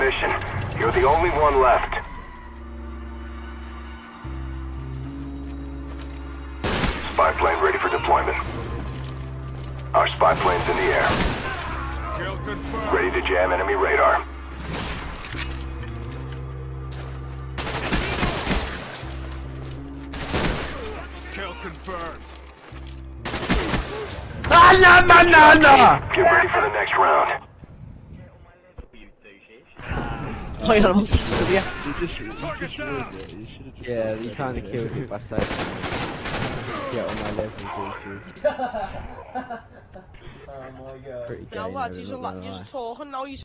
mission. You're the only one left. Spy plane ready for deployment. Our spy plane's in the air. Ready to jam enemy radar. Kill confirmed. Ah, Anna banana! Get ready for the next round. Hayır ama sıkıntı ya. Target down. Yeah, you kind of killed me by saying get on my level too. Oh my god. Pretty gay. Ja, though, wat, je not zo gonna